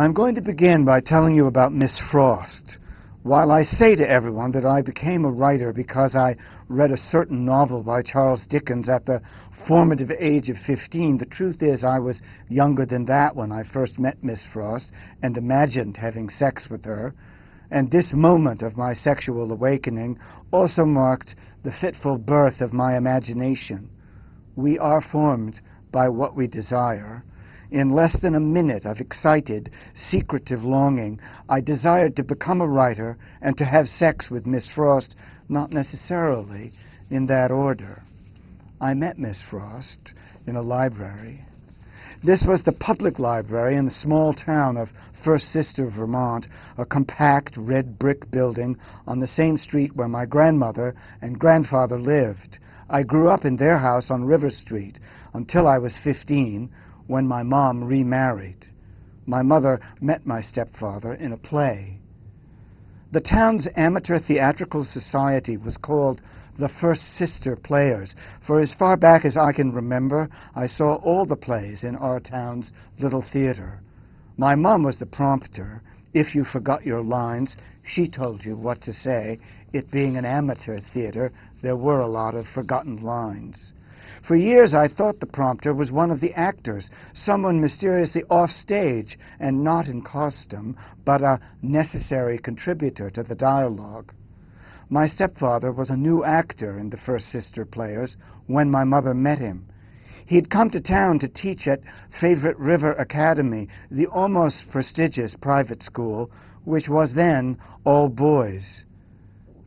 I'm going to begin by telling you about Miss Frost. While I say to everyone that I became a writer because I read a certain novel by Charles Dickens at the formative age of 15, the truth is I was younger than that when I first met Miss Frost and imagined having sex with her. And this moment of my sexual awakening also marked the fitful birth of my imagination. We are formed by what we desire. In less than a minute of excited, secretive longing, I desired to become a writer and to have sex with Miss Frost, not necessarily in that order. I met Miss Frost in a library. This was the public library in the small town of First Sister, Vermont, a compact red brick building on the same street where my grandmother and grandfather lived. I grew up in their house on River Street until I was 15 when my mom remarried. My mother met my stepfather in a play. The town's amateur theatrical society was called the First Sister Players, for as far back as I can remember, I saw all the plays in our town's little theater. My mom was the prompter. If you forgot your lines, she told you what to say. It being an amateur theater, there were a lot of forgotten lines. For years I thought the prompter was one of the actors, someone mysteriously off stage and not in costume, but a necessary contributor to the dialogue. My stepfather was a new actor in the First Sister Players when my mother met him. He had come to town to teach at Favorite River Academy, the almost prestigious private school, which was then all boys.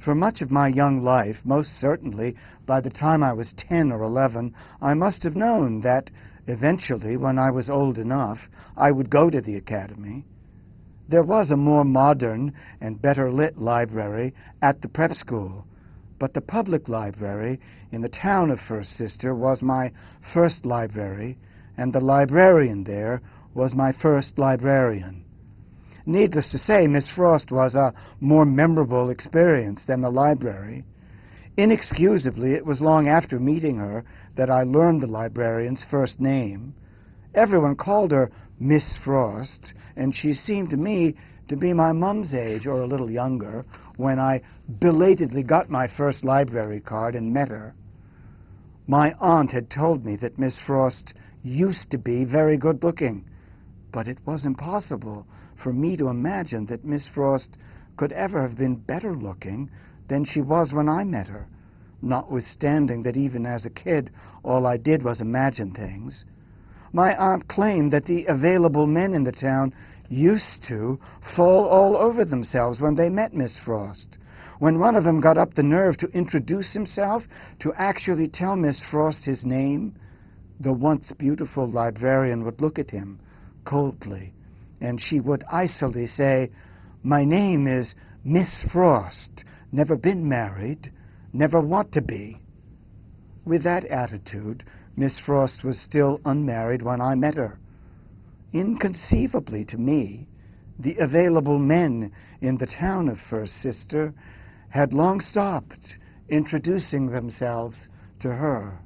For much of my young life, most certainly by the time I was 10 or 11, I must have known that eventually, when I was old enough, I would go to the academy. There was a more modern and better lit library at the prep school, but the public library in the town of First Sister was my first library, and the librarian there was my first librarian. Needless to say, Miss Frost was a more memorable experience than the library. Inexcusably, it was long after meeting her that I learned the librarian's first name. Everyone called her Miss Frost, and she seemed to me to be my mum's age or a little younger when I belatedly got my first library card and met her. My aunt had told me that Miss Frost used to be very good looking, but it was impossible for me to imagine that Miss Frost could ever have been better looking than she was when I met her, notwithstanding that even as a kid all I did was imagine things. My aunt claimed that the available men in the town used to fall all over themselves when they met Miss Frost. When one of them got up the nerve to introduce himself, to actually tell Miss Frost his name, the once beautiful librarian would look at him coldly and she would icily say, My name is Miss Frost, never been married, never want to be. With that attitude, Miss Frost was still unmarried when I met her. Inconceivably to me, the available men in the town of First Sister had long stopped introducing themselves to her.